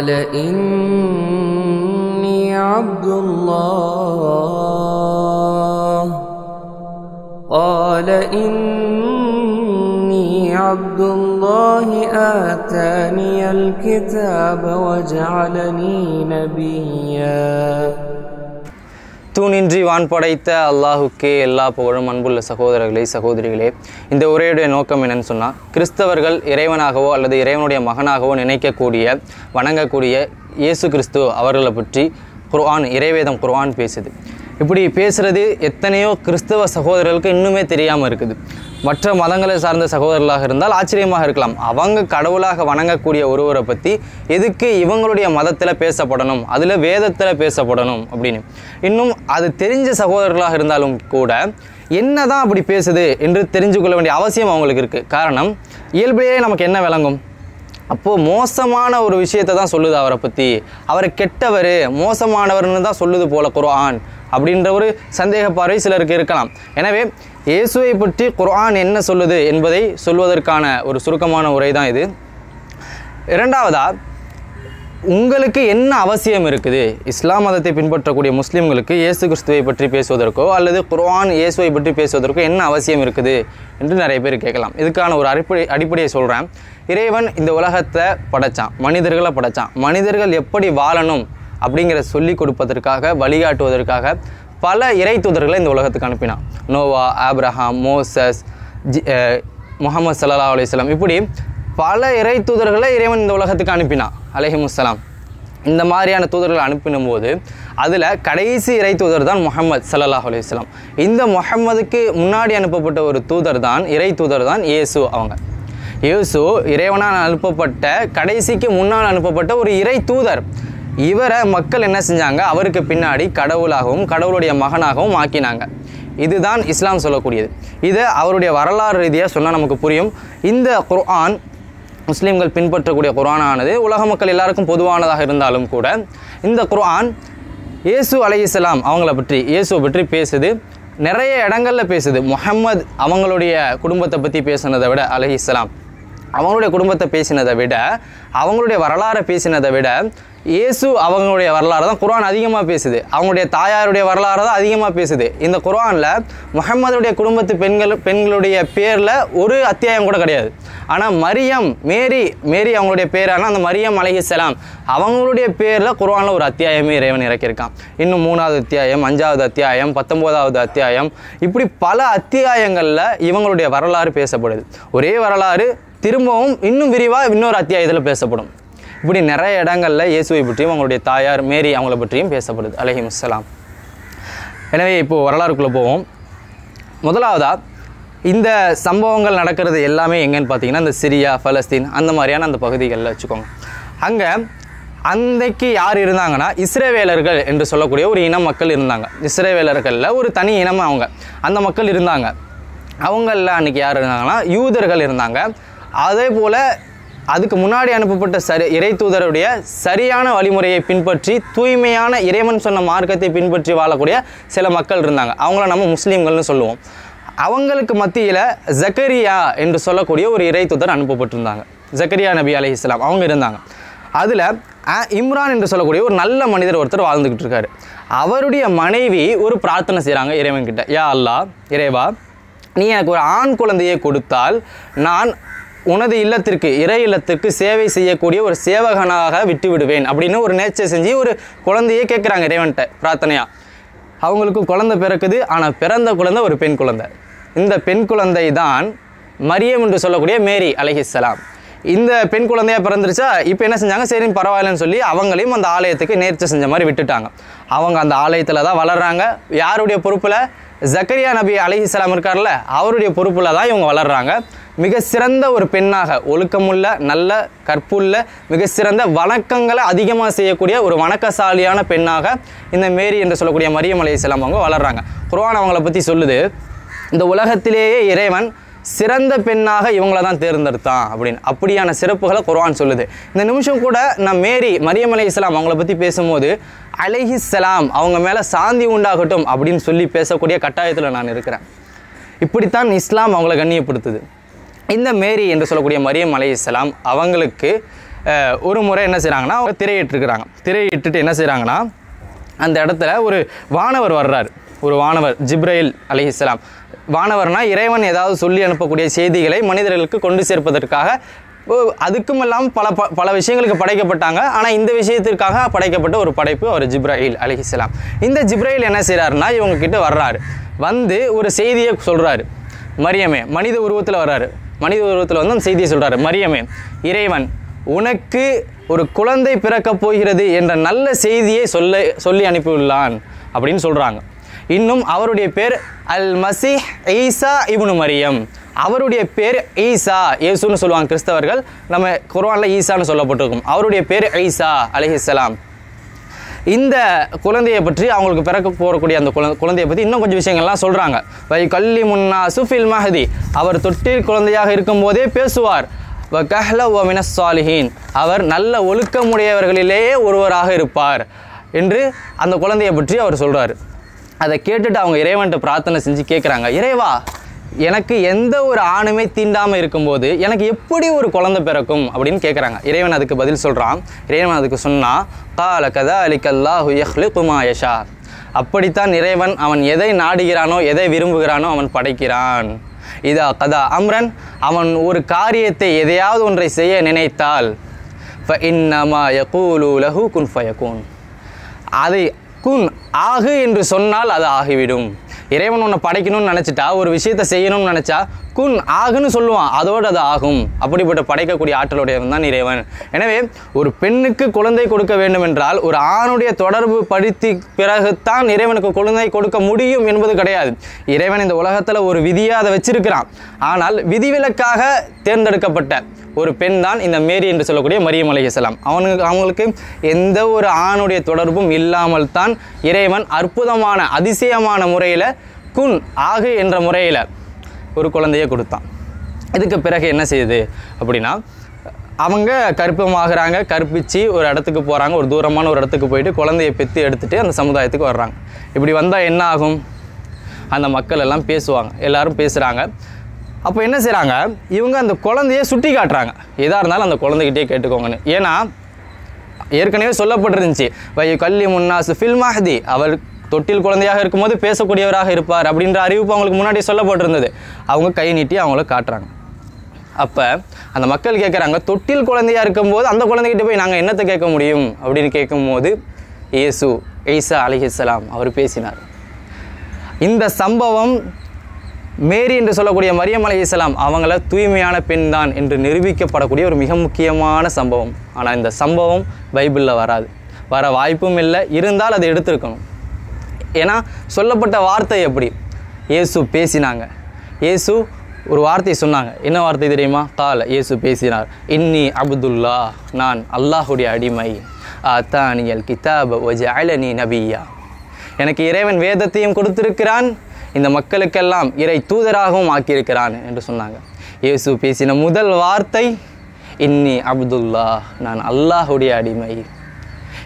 قال إني عبد الله قال إني عبد الله آتاني الكتاب وجعلني نبيا தூணின்றி வான் படைத்த அல்லாஹுக்கே எல்லா புகழும் அன்புள்ள சகோதரர்களே சகோதரிகளே. இந்த உரையுடைய நோக்கம் என்னன்னு சொன்னால் கிறிஸ்தவர்கள் இறைவனாகவோ அல்லது இறைவனுடைய மகனாகவோ நினைக்கக்கூடிய வணங்கக்கூடிய இயேசு கிறிஸ்து அவர்களை பற்றி குர்ஆன் இறைவேதம் குர்ஆன் பேசுது. இப்படி பேசுகிறது எத்தனையோ கிறிஸ்தவ சகோதரர்களுக்கு இன்னுமே தெரியாமல் இருக்குது. மற்ற மதங்களை சார்ந்த சகோதரர்களாக இருந்தால் ஆச்சரியமாக இருக்கலாம். அவங்க கடவுளாக வணங்கக்கூடிய ஒருவரை பற்றி எதுக்கு இவங்களுடைய மதத்தில் பேசப்படணும்? அதில் வேதத்தில் பேசப்படணும் அப்படின்னு. இன்னும் அது தெரிஞ்ச சகோதரர்களாக இருந்தாலும் கூட என்னதான் அப்படி பேசுது என்று தெரிஞ்சு கொள்ள வேண்டிய அவசியம் அவங்களுக்கு இருக்குது காரணம் இயல்பையே நமக்கு என்ன விளங்கும்? அப்போது மோசமான ஒரு விஷயத்தை தான் சொல்லுது அவரை பற்றி அவர் கெட்டவர் மோசமானவர்னு தான் சொல்லுது போல குர்ஆன் அப்படின்ற ஒரு சந்தேக பார்வை சிலருக்கு இருக்கலாம். எனவே இயேசுவை பற்றி குர்ஆன் என்ன சொல்லுது என்பதை சொல்வதற்கான ஒரு சுருக்கமான உரை தான் இது. இரண்டாவதா உங்களுக்கு என்ன அவசியம் இருக்குது? இஸ்லாம் மதத்தை பின்பற்றக்கூடிய முஸ்லீம்களுக்கு இயேசு கிறிஸ்துவை பற்றி பேசுவதற்கோ அல்லது குர்ஆன் இயேசுவை பற்றி பேசுவதற்கோ என்ன அவசியம் இருக்குது? என்று நிறைய பேர் கேட்கலாம். இதுக்கான ஒரு அடிப்படை அடிப்படையை சொல்கிறேன் இறைவன் இந்த உலகத்தை படைச்சான் மனிதர்களை படைச்சான். மனிதர்கள் எப்படி வாழணும் அப்படிங்கிற சொல்லி கொடுப்பதற்காக வழிகாட்டுவதற்காக பல இறை தூதர்களை இந்த உலகத்துக்கு அனுப்பினான். நோவா ஆப்ரஹாம் மோசஸ் ஜி முகமது சல்லா அலிஸ்லாம் இப்படி பல இறை தூதர்களை இறைவன் இந்த உலகத்துக்கு அனுப்பினான் அலஹிமுசலாம் இந்த மாதிரியான தூதர்களை அனுப்பினும் போது அதில் கடைசி இறை தூதர் தான் முகமது சல்லாஹ் அலையம் இந்த முகம்மதுக்கு முன்னாடி அனுப்பப்பட்ட ஒரு தூதர் தான் இறை தூதர் தான் இயேசு அவங்க. இயேசு இறைவனால் அனுப்பப்பட்ட கடைசிக்கு முன்னால் அனுப்பப்பட்ட ஒரு இறை தூதர். இவரை மக்கள் என்ன செஞ்சாங்க? அவருக்கு பின்னாடி கடவுளாகவும் கடவுளுடைய மகனாகவும் ஆக்கினாங்க. இதுதான் இஸ்லாம் சொல்லக்கூடியது. இதை அவருடைய வரலாறு ரீதியாக சொன்னால் நமக்கு புரியும். இந்த குர்ஆன் முஸ்லீம்கள் பின்பற்றக்கூடிய குர்ஆனானது உலக மக்கள் எல்லாருக்கும் பொதுவானதாக இருந்தாலும் கூட இந்த குர்ஆன் இயேசு அலைஹிஸ்ஸலாம் அவங்கள பற்றி இயேசுவை பற்றி பேசுது. நிறைய இடங்களில் பேசுது. முஹம்மது அவங்களுடைய குடும்பத்தை பற்றி பேசுனதை விட அலைஹிஸ்ஸலாம் அவங்களுடைய குடும்பத்தை பேசினதை விட அவங்களுடைய வரலாறை பேசினதை விட இயேசு அவங்களுடைய வரலாறு தான் குர்ஆன் அதிகமாக பேசுது. அவங்களுடைய தாயாருடைய வரலாறு தான் அதிகமாக பேசுது. இந்த குர்ஆனில் முகமதுடைய குடும்பத்து பெண்கள் பெண்களுடைய பேரில் ஒரு அத்தியாயம் கூட கிடையாது. ஆனால் மரியம் மேரி மேரி அவங்களுடைய பேரான அந்த மரியம் அலைஹிஸ்ஸலாம் அவங்களுடைய பேரில் குர்ஆனில் ஒரு அத்தியாயமே இறைவன் இறக்கியிருக்கான். இன்னும் மூணாவது அத்தியாயம் அஞ்சாவது அத்தியாயம் பத்தொம்போதாவது அத்தியாயம் இப்படி பல அத்தியாயங்களில் இவங்களுடைய வரலாறு பேசப்படுது. ஒரே வரலாறு திரும்பவும் இன்னும் விரிவாக இன்னொரு அத்தியாயத்தில் பேசப்படும். இப்படி நிறைய இடங்களில் இயேசுவை பற்றியும் அவங்களுடைய தாயார் மேரி அவங்கள பற்றியும் பேசப்படுது. அலஹிம் அஸ்ஸலாம் எனவே இப்போது வரலாறுக்குள்ளே போவோம். முதலாவதாக இந்த சம்பவங்கள் நடக்கிறது எல்லாமே எங்கேன்னு பார்த்தீங்கன்னா இந்த சிரியா பலஸ்தீன் அந்த மாதிரியான அந்த பகுதிகளில் வச்சுக்கோங்க. அங்கே அன்றைக்கு யார் இருந்தாங்கன்னா இஸ்ரேவேலர்கள் என்று சொல்லக்கூடிய ஒரு இன மக்கள் இருந்தாங்க. இஸ்ரேவேலர்களில் ஒரு தனி இனம் அவங்க. அந்த மக்கள் இருந்தாங்க. அவங்களில் அன்றைக்கி யார் இருந்தாங்கன்னா யூதர்கள் இருந்தாங்க. அதே போல் அதுக்கு முன்னாடி அனுப்பப்பட்ட சரி இறை தூதருடைய சரியான வழிமுறையை பின்பற்றி தூய்மையான இறைவன் சொன்ன மார்க்கத்தை பின்பற்றி வாழக்கூடிய சில மக்கள் இருந்தாங்க. அவங்கள நம்ம முஸ்லீம்கள்னு சொல்லுவோம். அவங்களுக்கு மத்தியில் ஜக்கரியா என்று சொல்லக்கூடிய ஒரு இறை தூதர் அனுப்பப்பட்டிருந்தாங்க. ஜக்கரியா நபி அலி இஸ்லாம் அவங்க இருந்தாங்க. அதில் இம்ரான் என்று சொல்லக்கூடிய ஒரு நல்ல மனிதர் ஒருத்தர் வாழ்ந்துக்கிட்டு இருக்காரு. அவருடைய மனைவி ஒரு பிரார்த்தனை செய்கிறாங்க இறைவன்கிட்ட. யா அல்லா இறைவா நீ எனக்கு ஒரு ஆண் குழந்தையை கொடுத்தால் நான் உனது இல்லத்திற்கு இறை இல்லத்திற்கு சேவை செய்யக்கூடிய ஒரு சேவகனாக விட்டு விடுவேன் அப்படின்னு ஒரு நேச்சர் செஞ்சு ஒரு குழந்தையே கேட்குறாங்க இறைவன்கிட்ட பிரார்த்தனையா. அவங்களுக்கு குழந்தை பிறக்குது ஆனால் பிறந்த குழந்தை ஒரு பெண் குழந்தை. இந்த பெண் குழந்தை தான் மரியம் என்று சொல்லக்கூடிய மேரி அலஹிஸ்லாம் இந்த பெண் குழந்தையாக பிறந்துருச்சா இப்போ என்ன செஞ்சாங்க? சரி பரவாயில்லன்னு சொல்லி அவங்களையும் அந்த ஆலயத்துக்கு நேர்ச்சி செஞ்ச மாதிரி விட்டுட்டாங்க. அவங்க அந்த ஆலயத்தில் தான் வளர்றாங்க. யாருடைய பொறுப்பில்? ஜக்கரியா நபி அலிஹிஸ்லாம் இருக்கார்ல அவருடைய பொறுப்பில் தான் இவங்க வளர்றாங்க. மிக சிறந்த ஒரு பெண்ணாக ஒழுக்கமுள்ள நல்ல கற்புள்ள மிக சிறந்த வணக்கங்களை அதிகமாக செய்யக்கூடிய ஒரு வணக்கசாலியான பெண்ணாக இந்த மேரி என்று சொல்லக்கூடிய மரியம் அலைஹிஸ்லாம் அவங்க வளர்கிறாங்க குர்வான் அவங்கள பற்றி சொல்லுது இந்த உலகத்திலேயே இறைவன் சிறந்த பெண்ணாக இவங்கள தான் தேர்ந்தெடுத்தான் அப்படின்னு. அப்படியான சிறப்புகளை குரான் சொல்லுது. இந்த நிமிஷம் கூட நான் மேரி மரியம் அலி இஸ்லாம் அவங்கள பற்றி பேசும்போது அலைஹிஸ்ஸலாம் அவங்க மேலே சாந்தி உண்டாகட்டும் அப்படின்னு சொல்லி பேசக்கூடிய கட்டாயத்தில் நான் இருக்கிறேன். இப்படித்தான் இஸ்லாம் அவங்கள கண்ணியப்படுத்துது. இந்த மேரி என்று சொல்லக்கூடிய மரியம் அலை இஸ்லாம் அவங்களுக்கு ஒரு முறை என்ன செய்கிறாங்கன்னா அவங்க திரையிட்டுருக்குறாங்க. திரையிட்டுட்டு என்ன செய்கிறாங்கன்னா அந்த இடத்துல ஒரு வானவர் வர்றார். ஒரு வானவர் ஜிப்ரைல் அலிஹிஸ்லாம் வானவர்னா இறைவன் ஏதாவது சொல்லி அனுப்பக்கூடிய செய்திகளை மனிதர்களுக்கு கொண்டு சேர்ப்பதற்காக அதுக்கும் இல்லாமல் பல ப- பல விஷயங்களுக்கு படைக்கப்பட்டாங்க. ஆனால் இந்த விஷயத்திற்காக படைக்கப்பட்ட ஒரு படைப்பு அவர் ஜிப்ராயில் அலிஹிஸ்லாம் இந்த ஜிப்ராயில் என்ன செய்கிறாருன்னா இவங்கக்கிட்ட வர்றாரு. வந்து ஒரு செய்தியை சொல்கிறாரு மரியமே மனித உருவத்தில் வர்றாரு. மனித உருவத்தில் வந்து அந்த செய்தியை சொல்கிறாரு மரியமே இறைவன் உனக்கு ஒரு குழந்தை பிறக்கப் போகிறது என்ற நல்ல செய்தியை சொல்ல சொல்லி அனுப்பியுள்ளான். அப்படின்னு சொல்கிறாங்க இன்னும் அவருடைய பேர் அல் மசி ஈசா இபுனு மரியம். அவருடைய பேர் ஈசா ஏசுன்னு சொல்லுவாங்க கிறிஸ்தவர்கள். நம்ம குர்வானில் ஈசான்னு சொல்லப்பட்டிருக்கும். அவருடைய பேர் ஈசா அலைஹிஸ்ஸலாம் இந்த குழந்தையை பற்றி அவங்களுக்கு பிறக்க போகக்கூடிய அந்த குழந்தையை பற்றி இன்னும் கொஞ்சம் விஷயங்கள்லாம் சொல்கிறாங்க வை கல்லி முன்னா சுஃபில் மஹதி. அவர் தொட்டில் குழந்தையாக இருக்கும்போதே பேசுவார். வ கஹ்ல ஒமின சாலிஹீன். அவர் நல்ல ஒழுக்கமுடையவர்களிலேயே ஒருவராக இருப்பார் என்று அந்த குழந்தையை பற்றி அவர் சொல்கிறார் அதை கேட்டுட்டு அவங்க இறைவன்கிட்ட பிரார்த்தனை செஞ்சு கேட்குறாங்க இறைவா எனக்கு எந்த ஒரு ஆணுமே தீண்டாமல் இருக்கும்போது எனக்கு எப்படி ஒரு குழந்தை பிறக்கும் அப்படின்னு கேட்குறாங்க இறைவன் அதுக்கு பதில் சொல்கிறான் இறைவன் அதுக்கு சொன்னால் கால கதா அலிகல்லாஹு யஹ்லிகு மா அப்படித்தான் இறைவன் அவன் எதை நாடுகிறானோ எதை விரும்புகிறானோ அவன் படைக்கிறான். இதா கதா அம்ரன் அவன் ஒரு காரியத்தை எதையாவது ஒன்றை செய்ய நினைத்தால் ஃப இன்னமா யகூலு லஹு குன் ஃபயகூன். அதை குன் ஆகு என்று சொன்னால் அது ஆகிவிடும். இறைவன் உன்னை படைக்கணும்னு நினச்சிட்டா ஒரு விஷயத்தை செய்யணும்னு நினச்சா குன் ஆகுன்னு சொல்லுவான். அதோடு அது ஆகும். அப்படிப்பட்ட படைக்கக்கூடிய ஆற்றலுடையவன் தான் இறைவன். எனவே ஒரு பெண்ணுக்கு குழந்தை கொடுக்க வேண்டும் என்றால் ஒரு ஆணுடைய தொடர்பு படுத்தி பிறகுத்தான் இறைவனுக்கு குழந்தை கொடுக்க முடியும் என்பது கிடையாது. இறைவன் இந்த உலகத்தில் ஒரு விதியாக அதை வச்சிருக்கிறான். ஆனால் விதிவிலக்காக தேர்ந்தெடுக்கப்பட்ட ஒரு பெண் தான் இந்த மேரி என்று சொல்லக்கூடிய மரியம் அலைஹிஸ்ஸலாம் அவனுக்கு அவங்களுக்கு எந்த ஒரு ஆணுடைய தொடர்பும் இல்லாமல் தான் இறைவன் அற்புதமான அதிசயமான முறையில் குன் ஆகு என்ற முறையில் ஒரு குழந்தையை கொடுத்தான். இதுக்கு பிறகு என்ன செய்யுது அப்படின்னா அவங்க கற்பமாகறாங்க கற்பித்து ஒரு இடத்துக்கு போகிறாங்க ஒரு தூரமான ஒரு இடத்துக்கு போயிட்டு குழந்தையை பெற்று எடுத்துகிட்டு அந்த சமுதாயத்துக்கு வர்றாங்க. இப்படி வந்தால் என்ன ஆகும்? அந்த மக்கள் எல்லாம் பேசுவாங்க எல்லோரும் பேசுகிறாங்க அப்போ என்ன செய்கிறாங்க இவங்க அந்த குழந்தைய சுட்டி காட்டுறாங்க. எதாக இருந்தாலும் அந்த குழந்தைகிட்டே கேட்டுக்கோங்கன்னு. ஏன்னா ஏற்கனவே சொல்லப்பட்டிருந்துச்சு வை கல்லி முன்னாசு ஃபில் மஹதி. அவர் தொட்டில் குழந்தையாக இருக்கும்போது பேசக்கூடியவராக இருப்பார் அப்படின்ற அறிவிப்பு அவங்களுக்கு முன்னாடி சொல்லப்பட்டிருந்தது. அவங்க கை நீட்டி அவங்கள காட்டுறாங்க. அப்போ அந்த மக்கள் கேட்குறாங்க தொட்டில் குழந்தையாக இருக்கும்போது அந்த குழந்தைகிட்ட போய் நாங்கள் என்னத்தை கேட்க முடியும்? அப்படின்னு கேட்கும்போது இயேசு ஈசா அலிஹிஸ்ஸலாம் அவர் பேசினார். இந்த சம்பவம் மேரி என்று சொல்லக்கூடிய மரியம் அலி இஸ்லாம் அவங்கள தூய்மையான பெண் தான் என்று நிரூபிக்கப்படக்கூடிய ஒரு மிக முக்கியமான சம்பவம். ஆனால் இந்த சம்பவம் பைபிளில் வராது. வர வாய்ப்பும் இல்லை இருந்தால் அதை எடுத்திருக்கணும். ஏன்னா சொல்லப்பட்ட வார்த்தை எப்படி? இயேசு பேசினாங்க. இயேசு ஒரு வார்த்தை சொன்னாங்க. என்ன வார்த்தை தெரியுமா? கால இயேசு பேசினார். இன்னி அப்துல்லா நான் அல்லாஹுடைய அடிமை. அத்தானியல் கிதாப வஜஅலனி நபியா. எனக்கு இறைவன் வேதத்தையும் கொடுத்திருக்கிறான். இந்த மக்களுக்கெல்லாம் இறை தூதராகவும் ஆக்கியிருக்கிறான் என்று சொன்னாங்க. இயேசு பேசின முதல் வார்த்தை இன்னி அப்துல்லா நான் அல்லாஹுடைய அடிமை.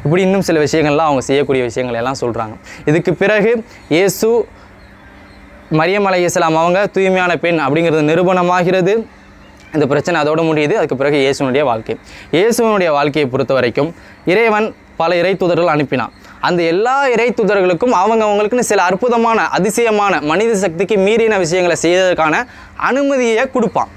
இப்படி இன்னும் சில விஷயங்கள்லாம் அவங்க செய்யக்கூடிய விஷயங்கள் எல்லாம் சொல்கிறாங்க இதுக்கு பிறகு இயேசு மரியம் அலை இஸ்லாம் அவங்க தூய்மையான பெண் அப்படிங்கிறது நிரூபணமாகிறது. இந்த பிரச்சனை அதோட முடியுது. அதுக்கு பிறகு இயேசுனுடைய வாழ்க்கை. இயேசுவனுடைய வாழ்க்கையை பொறுத்த வரைக்கும் இறைவன் பல இறை தூதர்கள் அனுப்பினான். அந்த எல்லா இறை தூதர்களுக்கும் அவங்க அவங்களுக்குன்னு சில அற்புதமான அதிசயமான மனித சக்திக்கு மீறின விஷயங்களை செய்வதற்கான அனுமதியை கொடுப்பான்.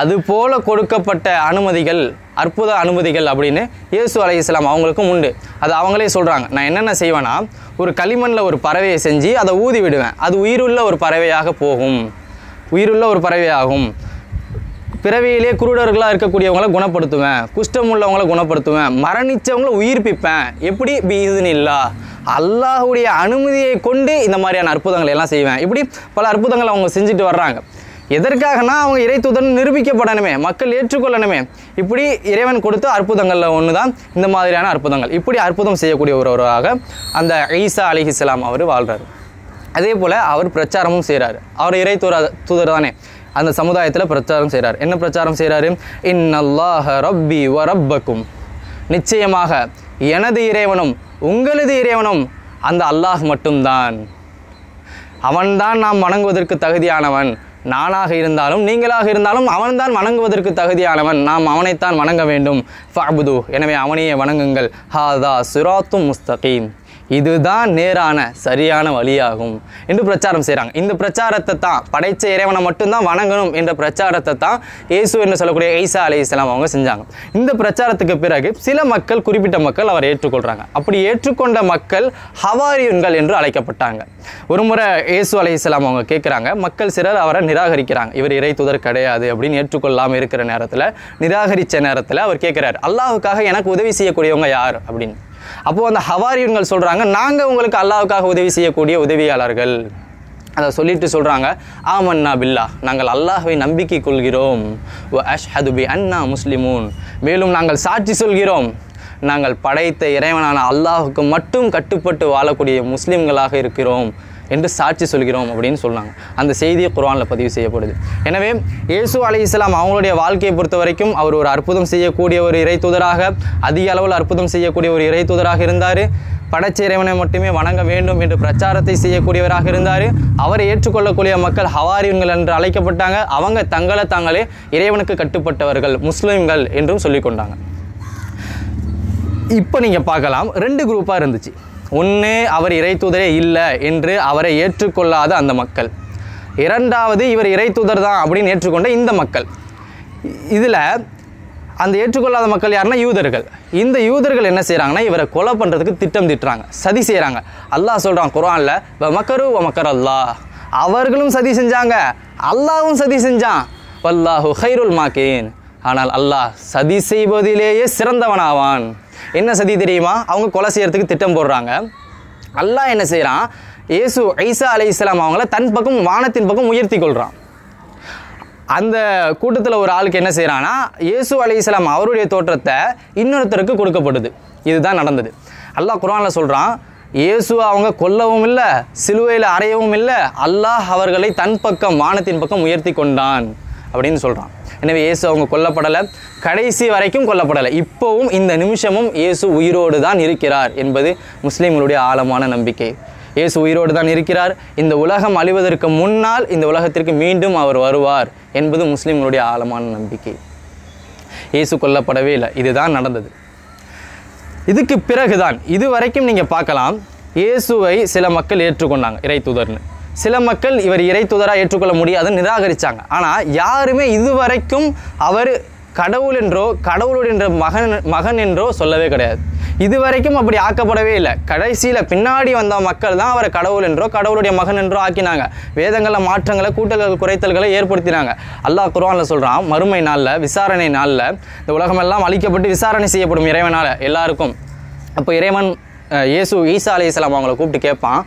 அதுபோல கொடுக்கப்பட்ட அனுமதிகள் அற்புத அனுமதிகள் அப்படின்னு இயேசு அலை இஸ்லாம் அவங்களுக்கும் உண்டு. அது அவங்களே சொல்கிறாங்க நான் என்னென்ன செய்வேன்னா ஒரு களிமண்ணில் ஒரு பறவையை செஞ்சு அதை ஊதி விடுவேன். அது உயிருள்ள ஒரு பறவையாக போகும். உயிருள்ள ஒரு பறவையாகும். பிறவியிலே குருடர்களாக இருக்கக்கூடியவங்கள குணப்படுத்துவேன். குஷ்டம் உள்ளவங்கள குணப்படுத்துவேன். மரணிச்சவங்கள உயிர்ப்பிப்பேன். எப்படி? பீதுன்னு இல்லா அல்லாஹுடைய அனுமதியை கொண்டு இந்த மாதிரியான அற்புதங்களை எல்லாம் செய்வேன். இப்படி பல அற்புதங்களை அவங்க செஞ்சுட்டு வர்றாங்க. எதற்காகனா அவங்க இறை தூதன் நிரூபிக்கப்படணுமே மக்கள் ஏற்றுக்கொள்ளணுமே. இப்படி இறைவன் கொடுத்த அற்புதங்களில் ஒன்று தான் இந்த மாதிரியான அற்புதங்கள். இப்படி அற்புதம் செய்யக்கூடிய ஒருவராக அந்த ஈசா அலிஹிஸ்லாம் அவர் வாழ்கிறார் அதே போல் அவர் பிரச்சாரமும் செய்கிறார் அவர் இறை தூர தூதர் தானே அந்த சமுதாயத்தில் பிரச்சாரம் செய்கிறார் என்ன பிரச்சாரம் செய்கிறாரு இன்னல்லாஹ ரப்பி வ ரப்பக்கும். நிச்சயமாக எனது இறைவனும் உங்களது இறைவனும் அந்த அல்லாஹ் மட்டும்தான். அவன்தான் நாம் வணங்குவதற்கு தகுதியானவன். நானாக இருந்தாலும் நீங்களாக இருந்தாலும் அவன்தான் வணங்குவதற்கு தகுதியானவன். நாம் அவனைத்தான் வணங்க வேண்டும். ஃபஅபுது. எனவே அவனையே வணங்குங்கள். ஹாதா சிராத்தும் முஸ்தகீம். இதுதான் நேரான சரியான வழியாகும் என்று பிரச்சாரம் செய்கிறாங்க இந்த பிரச்சாரத்தை தான் படைத்த இறைவனை மட்டும்தான் வணங்கணும் என்ற பிரச்சாரத்தை தான் இயேசு என்று சொல்லக்கூடிய ஐசா அலி இஸ்லாம் அவங்க செஞ்சாங்க. இந்த பிரச்சாரத்துக்கு பிறகு சில மக்கள் குறிப்பிட்ட மக்கள் அவரை ஏற்றுக்கொள்கிறாங்க அப்படி ஏற்றுக்கொண்ட மக்கள் ஹவாரியுன்கள் என்று அழைக்கப்பட்டாங்க. ஒரு முறை இயேசு அலி இஸ்லாம் அவங்க கேட்குறாங்க மக்கள் சிலர் அவரை நிராகரிக்கிறாங்க. இவர் இறை தூதர் கிடையாது அப்படின்னு ஏற்றுக்கொள்ளாமல் இருக்கிற நேரத்தில் நிராகரித்த நேரத்தில் அவர் கேட்குறாரு அல்லாஹ்வுக்காக எனக்கு உதவி செய்யக்கூடியவங்க யார்? அப்படின்னு. அப்போது அந்த ஹவாரியன்கள் சொல்கிறாங்க நாங்கள் உங்களுக்கு அல்லாவுக்காக உதவி செய்யக்கூடிய உதவியாளர்கள். அதை சொல்லிட்டு சொல்கிறாங்க ஆமன்னா பில்லா நாங்கள் அல்லாஹுவை நம்பிக்கை கொள்கிறோம். அஷ் அஷ்ஹது அண்ணா முஸ்லிமூன். மேலும் நாங்கள் சாட்சி சொல்கிறோம் நாங்கள் படைத்த இறைவனான அல்லாஹுக்கு மட்டும் கட்டுப்பட்டு வாழக்கூடிய முஸ்லிம்களாக இருக்கிறோம். என்று சாட்சி சொல்கிறோம் அப்படின்னு சொன்னாங்க. அந்த செய்தியை குரானில் பதிவு செய்யப்படுது. எனவே இயேசு அலி இஸ்லாம் அவங்களுடைய வாழ்க்கையை பொறுத்த வரைக்கும் அவர் ஒரு அற்புதம் செய்யக்கூடிய ஒரு இறை தூதராக அதிக அளவில் அற்புதம் செய்யக்கூடிய ஒரு இறை தூதராக இருந்தார். படச்சிறைவனை மட்டுமே வணங்க வேண்டும் என்று பிரச்சாரத்தை செய்யக்கூடியவராக இருந்தார். அவரை ஏற்றுக்கொள்ளக்கூடிய மக்கள் ஹவாரியன்கள் என்று அழைக்கப்பட்டாங்க. அவங்க தங்களை தாங்களே இறைவனுக்கு கட்டுப்பட்டவர்கள் முஸ்லீம்கள் என்றும் சொல்லிக்கொண்டாங்க. இப்போ நீங்கள் பார்க்கலாம். ரெண்டு குரூப்பாக இருந்துச்சு. ஒன்று அவர் இறை தூதரே இல்லை என்று அவரை ஏற்றுக்கொள்ளாத அந்த மக்கள். இரண்டாவது இவர் இறை தூதர் தான் அப்படின்னு ஏற்றுக்கொண்ட இந்த மக்கள். இதில் அந்த ஏற்றுக்கொள்ளாத மக்கள் யாருன்னா யூதர்கள். இந்த யூதர்கள் என்ன செய்கிறாங்கன்னா இவரை கொலை பண்ணுறதுக்கு திட்டம் திட்டுறாங்க சதி செய்கிறாங்க அல்லாஹ் சொல்கிறான் குரானில் வ மக்கரு வ மக்கர் அல்லாஹ். அவர்களும் சதி செஞ்சாங்க அல்லாவும் சதி செஞ்சான். வல்லாஹு ஹைருல் மாக்கேன் ஆனால் அல்லாஹ் சதி செய்வதிலேயே சிறந்தவனாவான். என்ன சதி தெரியுமா? அவங்க கொலை செய்யறதுக்கு திட்டம் போடுறாங்க. அல்லாஹ் என்ன செய்கிறான் இயேசு ஐசா அலை இஸ்லாம் அவங்கள தன் பக்கம் வானத்தின் பக்கம் உயர்த்தி கொள்கிறான் அந்த கூட்டத்தில் ஒரு ஆளுக்கு என்ன செய்கிறான்னா இயேசு அலி இஸ்லாம் அவருடைய தோற்றத்தை இன்னொருத்தருக்கு கொடுக்கப்படுது. இதுதான் நடந்தது. அல்லாஹ் குரானில் சொல்கிறான் இயேசு அவங்க கொல்லவும் இல்லை சிலுவையில் அறையவும் இல்லை அல்லாஹ் அவர்களை தன் பக்கம் வானத்தின் பக்கம் உயர்த்தி கொண்டான் அப்படின்னு சொல்கிறான் எனவே இயேசு அவங்க கொல்லப்படலை. கடைசி வரைக்கும் கொல்லப்படலை. இப்போவும் இந்த நிமிஷமும் இயேசு உயிரோடு தான் இருக்கிறார் என்பது முஸ்லீம்களுடைய ஆழமான நம்பிக்கை. இயேசு உயிரோடு தான் இருக்கிறார். இந்த உலகம் அழிவதற்கு முன்னால் இந்த உலகத்திற்கு மீண்டும் அவர் வருவார் என்பது முஸ்லீம்களுடைய ஆழமான நம்பிக்கை. இயேசு கொல்லப்படவே இல்லை. இதுதான் நடந்தது. இதுக்கு பிறகுதான் இது வரைக்கும் நீங்கள் பார்க்கலாம் இயேசுவை சில மக்கள் ஏற்றுக்கொண்டாங்க. இறை தூதர்னு. சில மக்கள் இவர் இறை தூதராக ஏற்றுக்கொள்ள முடியாதுன்னு நிராகரித்தாங்க ஆனால் யாருமே இதுவரைக்கும் அவர் கடவுள் என்றோ கடவுளுடைய என்ற மகன் மகன் என்றோ சொல்லவே கிடையாது. இதுவரைக்கும் அப்படி ஆக்கப்படவே இல்லை. கடைசியில் பின்னாடி வந்த மக்கள் தான் அவரை கடவுள் என்றோ கடவுளுடைய மகன் என்றோ ஆக்கினாங்க. வேதங்களில் மாற்றங்களை கூட்டல்கள் குறைத்தல்களை ஏற்படுத்தினாங்க. அல்லாஹ் குருவானில் சொல்கிறான் மறுமை நாளில் விசாரணை நாளில் இந்த உலகமெல்லாம் அழிக்கப்பட்டு விசாரணை செய்யப்படும் இறைவனால். எல்லாருக்கும். அப்போ இறைவன் இயேசு ஈசா அலைஹிஸ்ஸலாம் அவங்கள கூப்பிட்டு கேட்பான்.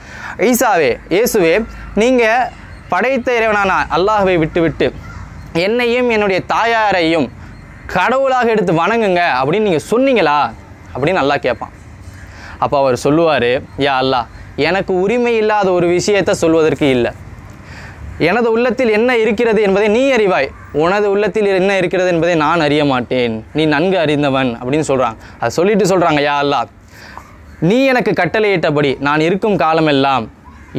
ஈசாவே இயேசுவே நீங்கள் படைத்த இறைவனான அல்லாஹுவை விட்டுவிட்டு என்னையும் என்னுடைய தாயாரையும் கடவுளாக எடுத்து வணங்குங்க அப்படின்னு நீங்கள் சொன்னீங்களா? அப்படின்னு நல்லா கேட்பான். அப்போ அவர் சொல்லுவார் யா அல்லாஹ் எனக்கு உரிமை இல்லாத ஒரு விஷயத்தை சொல்வதற்கு இல்லை. எனது உள்ளத்தில் என்ன இருக்கிறது என்பதை நீ அறிவாய். உனது உள்ளத்தில் என்ன இருக்கிறது என்பதை நான் அறிய மாட்டேன். நீ நன்கு அறிந்தவன். அப்படின்னு சொல்கிறாங்க அதை சொல்லிட்டு சொல்கிறாங்க யா அல்லாஹ் நீ எனக்கு கட்டளையிட்டபடி நான் இருக்கும் காலமெல்லாம்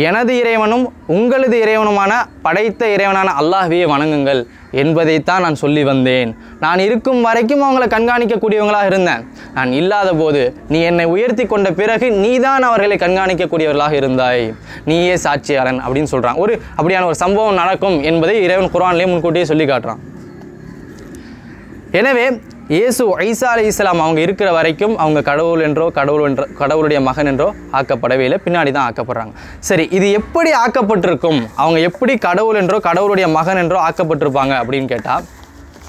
எனது இறைவனும் உங்களது இறைவனுமான படைத்த இறைவனான அல்லாஹ்வையே வணங்குங்கள் என்பதைத்தான் நான் சொல்லி வந்தேன். நான் இருக்கும் வரைக்கும் அவங்களை கண்காணிக்கக்கூடியவங்களாக இருந்தேன். நான் இல்லாத போது நீ என்னை உயர்த்தி கொண்ட பிறகு நீதான் அவர்களை கண்காணிக்கக்கூடியவர்களாக இருந்தாய். நீயே சாட்சியாளன் அப்படின்னு சொல்கிறான் ஒரு அப்படியான ஒரு சம்பவம் நடக்கும் என்பதை இறைவன் குரான்லேயே முன்கூட்டியே சொல்லி காட்டுறான். எனவே இயேசு ஐசா அலி இஸ்லாம் அவங்க இருக்கிற வரைக்கும் அவங்க கடவுள் என்றோ கடவுள் என்றோ கடவுளுடைய மகன் என்றோ ஆக்கப்படவே இல்லை. பின்னாடி தான் ஆக்கப்படுறாங்க. சரி இது எப்படி ஆக்கப்பட்டிருக்கும்? அவங்க எப்படி கடவுள் என்றோ கடவுளுடைய மகன் என்றோ ஆக்கப்பட்டிருப்பாங்க அப்படின்னு கேட்டால்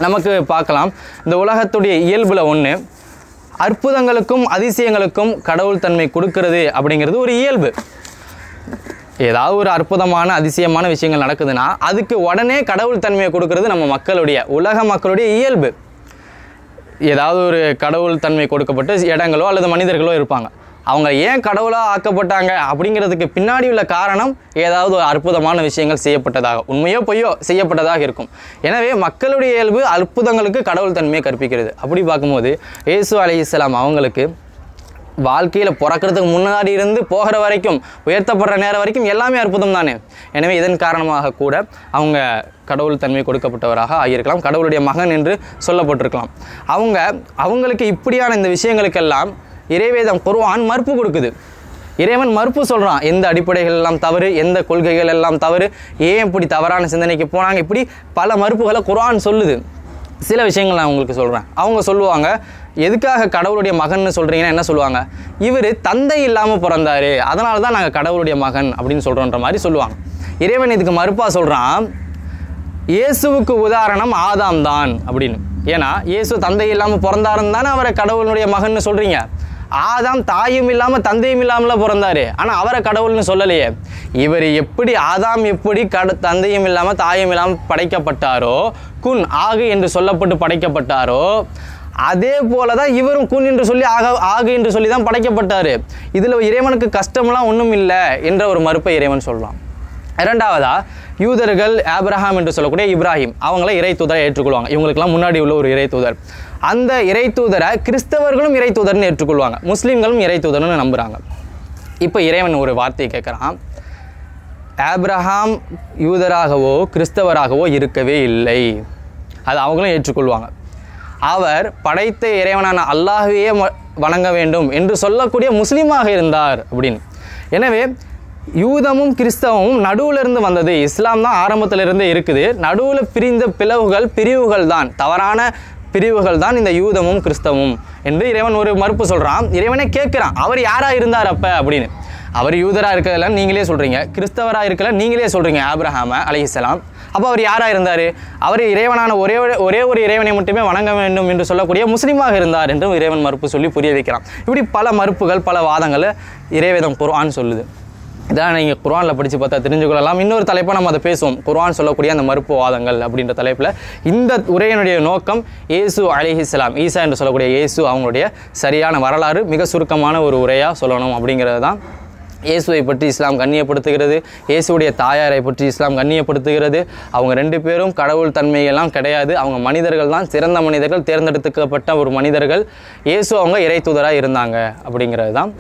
நமக்கு பார்க்கலாம். இந்த உலகத்துடைய இயல்பில் ஒன்று அற்புதங்களுக்கும் அதிசயங்களுக்கும் கடவுள் தன்மை கொடுக்கிறது அப்படிங்கிறது ஒரு இயல்பு. ஏதாவது ஒரு அற்புதமான அதிசயமான விஷயங்கள் நடக்குதுன்னா அதுக்கு உடனே கடவுள் தன்மையை கொடுக்கறது நம்ம மக்களுடைய உலக மக்களுடைய இயல்பு. ஏதாவது ஒரு கடவுள் தன்மை கொடுக்கப்பட்டு இடங்களோ அல்லது மனிதர்களோ இருப்பாங்க. அவங்க ஏன் கடவுளாக ஆக்கப்பட்டாங்க அப்படிங்கிறதுக்கு பின்னாடி உள்ள காரணம் ஏதாவது ஒரு அற்புதமான விஷயங்கள் செய்யப்பட்டதாக உண்மையோ பொய்யோ செய்யப்பட்டதாக இருக்கும். எனவே மக்களுடைய இயல்பு அற்புதங்களுக்கு கடவுள் தன்மையை கற்பிக்கிறது. அப்படி பார்க்கும்போது இயேசு இஸ்லாம் அவங்களுக்கு வாழ்க்கையில் பிறக்கிறதுக்கு முன்னாடி இருந்து போகிற வரைக்கும் உயர்த்தப்படுற நேரம் வரைக்கும் எல்லாமே அற்புதம் தானே எனவே இதன் காரணமாக கூட அவங்க கடவுள் தன்மை கொடுக்கப்பட்டவராக ஆகியிருக்கலாம். கடவுளுடைய மகன் என்று சொல்லப்பட்டிருக்கலாம். அவங்க அவங்களுக்கு இப்படியான இந்த விஷயங்களுக்கெல்லாம் இறைவேதம் குருவான் மறுப்பு கொடுக்குது. இறைவன் மறுப்பு சொல்கிறான் எந்த அடிப்படைகள் எல்லாம் தவறு எந்த கொள்கைகள் எல்லாம் தவறு ஏன் இப்படி தவறான சிந்தனைக்கு போனாங்க இப்படி பல மறுப்புகளை குரான் சொல்லுது. சில விஷயங்கள் நான் உங்களுக்கு சொல்கிறேன் அவங்க சொல்லுவாங்க எதுக்காக கடவுளுடைய மகன்னு சொல்கிறீங்கன்னா என்ன சொல்லுவாங்க? இவர் தந்தை இல்லாமல் பிறந்தாரு அதனால தான் நாங்கள் கடவுளுடைய மகன் அப்படின்னு சொல்கிறோன்ற மாதிரி சொல்லுவாங்க. இறைவன் இதுக்கு மறுப்பாக சொல்கிறான் இயேசுவுக்கு உதாரணம் ஆதாம் தான் அப்படின்னு. ஏன்னா இயேசு தந்தை இல்லாமல் பிறந்தாருன்னு தானே அவரை கடவுளுடைய மகன்னு சொல்கிறீங்க ஆதாம் தாயும் இல்லாமல் தந்தையும் இல்லாமல் பிறந்தாரு. ஆனால் அவரை கடவுள்னு சொல்லலையே. இவர் எப்படி ஆதாம் எப்படி கட தந்தையும் இல்லாமல் தாயும் இல்லாமல் படைக்கப்பட்டாரோ குன் ஆகு என்று சொல்லப்பட்டு படைக்கப்பட்டாரோ அதே போல தான் இவரும் குன் என்று சொல்லி ஆக ஆகு என்று சொல்லி தான் படைக்கப்பட்டார். இதில் இறைவனுக்கு கஷ்டம்லாம் ஒன்றும் இல்லை என்ற ஒரு மறுப்பை இறைவன் சொல்லலாம். இரண்டாவதா யூதர்கள் ஆபிரஹாம் என்று சொல்லக்கூடிய இப்ராஹிம் அவங்கள இறை தூதரை ஏற்றுக்கொள்வாங்க. இவங்களுக்கெல்லாம் முன்னாடி உள்ள ஒரு இறை தூதர். அந்த இறை தூதரை கிறிஸ்தவர்களும் இறை தூதர்னு ஏற்றுக்கொள்வாங்க. முஸ்லீம்களும் இறை தூதர்னு நம்புகிறாங்க இப்போ இறைவன் ஒரு வார்த்தையை கேட்குறான். ஆப்ரஹாம் யூதராகவோ கிறிஸ்தவராகவோ இருக்கவே இல்லை. அது அவங்களும் ஏற்றுக்கொள்வாங்க. அவர் படைத்த இறைவனான அல்லாஹையே வணங்க வேண்டும் என்று சொல்லக்கூடிய முஸ்லீமாக இருந்தார் அப்படின்னு. எனவே யூதமும் கிறிஸ்தவமும் நடுவில் இருந்து வந்தது இஸ்லாம் தான் ஆரம்பத்திலிருந்து இருக்குது. நடுவில் பிரிந்த பிளவுகள் பிரிவுகள் தான். தவறான பிரிவுகள் தான் இந்த யூதமும் கிறிஸ்தவமும் என்று இறைவன் ஒரு மறுப்பு சொல்கிறான் இறைவனே கேட்குறான் அவர் யாராக இருந்தார் அப்போ? அப்படின்னு. அவர் யூதராக இருக்கிறதெல்லாம் நீங்களே சொல்கிறீங்க கிறிஸ்தவராக இருக்கல நீங்களே சொல்கிறீங்க ஆப்ரஹாம அலைஹிஸ்ஸலாம் அப்போ அவர் யாராக இருந்தார்? அவர் இறைவனான ஒரே ஒரே ஒரு இறைவனை மட்டுமே வணங்க வேண்டும் என்று சொல்லக்கூடிய முஸ்லீமாக இருந்தார் என்றும் இறைவன் மறுப்பு சொல்லி புரிய வைக்கிறான். இப்படி பல மறுப்புகள் பல வாதங்களை இறைவேதம் குர்ஆன் சொல்லுது. இதான் நீங்கள் குரானில் படித்து பார்த்தா தெரிஞ்சுக்கொள்ளலாம். இன்னொரு தலைப்பை நம்ம அதை பேசுவோம். குரான் சொல்லக்கூடிய அந்த மறுப்பு வாதங்கள் அப்படின்ற தலைப்பில். இந்த உரையினுடைய நோக்கம் இயேசு அலிஹிஸ்லாம் ஈசா என்று சொல்லக்கூடிய இயேசு அவங்களுடைய சரியான வரலாறு மிக சுருக்கமான ஒரு உரையாக சொல்லணும் அப்படிங்கிறது தான் இயேசுவை பற்றி இஸ்லாம் கண்ணியப்படுத்துகிறது இயேசுடைய தாயாரை பற்றி இஸ்லாம் கண்ணியப்படுத்துகிறது. அவங்க ரெண்டு பேரும் கடவுள் தன்மையெல்லாம் கிடையாது. அவங்க மனிதர்கள் தான் சிறந்த மனிதர்கள் தேர்ந்தெடுத்துக்கப்பட்ட ஒரு மனிதர்கள். இயேசு அவங்க இறை தூதராக இருந்தாங்க அப்படிங்கிறது தான்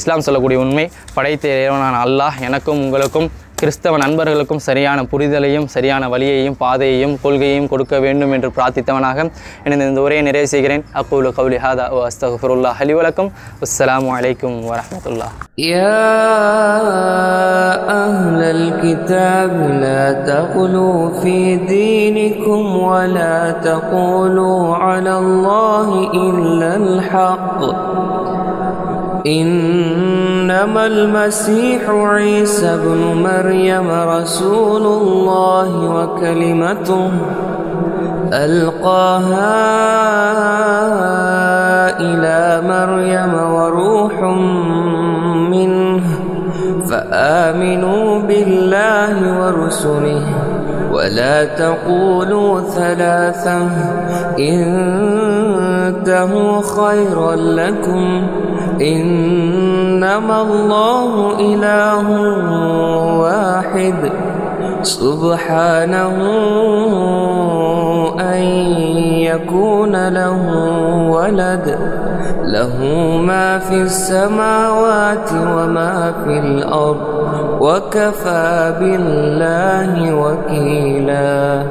இஸ்லாம் சொல்லக்கூடிய உண்மை. படைத்த இறைவனான அல்லாஹ் எனக்கும் உங்களுக்கும் கிறிஸ்தவ நண்பர்களுக்கும் சரியான புரிதலையும் சரியான வழியையும் பாதையையும் கொள்கையையும் கொடுக்க வேண்டும் என்று பிரார்த்தித்தவனாக எனது இந்த உரையை நிறைவு செய்கிறேன் அக்கூலு கவுலி ஹாதா ஓ அஸ்தகுஃபருல்லா அலி வலக்கும் அஸ்ஸலாமு அலைக்கும் வரஹ்மத்துல்லாஹ் يا أهل الكتاب لا تغلوا في دينكم ولا تقولوا على الله إلا الحق إنما المسيح عيسى ابن مريم رسول الله وكلمته ألقاها إلى مريم وروح منه فآمنوا بالله ورسله. ولا تقولوا ثلاثة انتهوا خيرا لكم إنما الله إله واحد سبحانه أن يكون له ولد له ما في السماوات وما في الأرض وكفى بالله وكيلا.